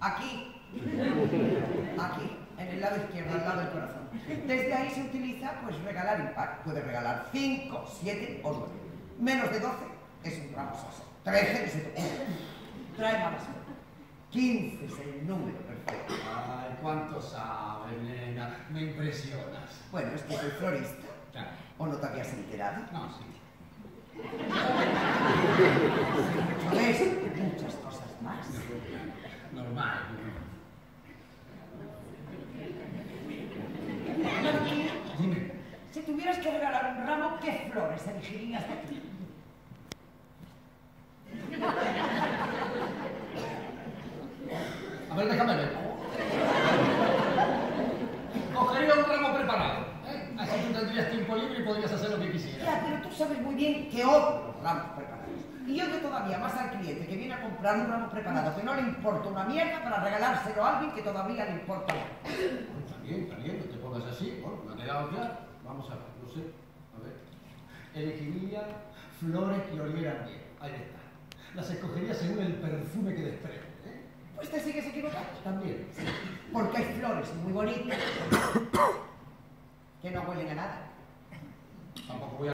Aquí. Aquí, en el lado izquierdo, al lado del corazón. Desde ahí se utiliza, pues, regalar impar. Puede regalar 5, 7 o 9. Menos de 12 es un ramo soso. 13 que se te. Trae suerte. 15 es el número perfecto. Ay, cuánto sabes, nena. Me impresionas. Bueno, es que soy florista. Claro. ¿O no te habías enterado? No, sí. ¿Ves? Muchas cosas más. Normal. Dime. Si tuvieras que regalar un ramo, ¿qué flores elegirías de aquí? A ver, déjame ver. Cogería un ramo preparado. ¿eh? Así tú tendrías tiempo libre y podrías hacer lo que quisieras. Ya, pero tú sabes muy bien que otros ramos preparados. Y odio todavía más al cliente que viene a comprar un ramo preparado que no le importa una mierda para regalárselo a alguien que todavía le importa más. Está bien, está bien, no te pongas así. Bueno, me ha quedado claro. Vamos a ver, no sé. A ver. Elegiría flores que olieran bien. Ahí está. Las escogería según el perfume que desprende. ¿eh? Pues te sigues equivocando. También. Porque hay flores muy bonitas que no huelen a nada. Tampoco voy a